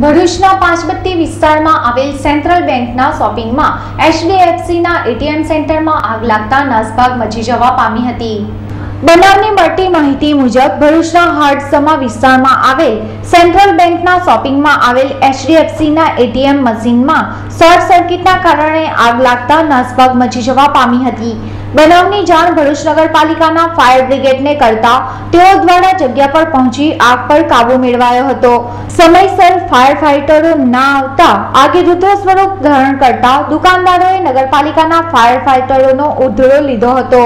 ભરૂચના પાંચબત્તી વિસ્તારમાં આવેલ સેન્ટ્રલ બેંકના શોપિંગમાં એચડીએફસીના એટીએમ સેન્ટરમાં આગ લાગતા નાસભાગ મચી જવા પામી હતી. બનાવની મળતી માહિતી મુજબ ભરૂચના હાડસમા વિસ્તારમાં આવેલ સેન્ટ્રલ બેંકના શોપિંગમાં આવેલ એચડીએફસીના એટીએમ મશીનમાં શોર્ટ સર્કિટના કારણે આગ લાગતા નાસભાગ મચી જવા પામી હતી. બનાવની જાણ ભરૂચ નગરપાલિકાના ફાયર બ્રિગેડને કરતા તેઓ દ્વારા જગ્યા પર પહોંચી આગ પર કાબુ મેળવાયો હતો. સમયસર ફાયર ફાઇટરો ના આવતા આગે રુદ્ર સ્વરૂપ ધારણ કરતા દુકાનદારોએ નગરપાલિકાના ફાયર ફાઇટરોનો ઉધડો લીધો હતો.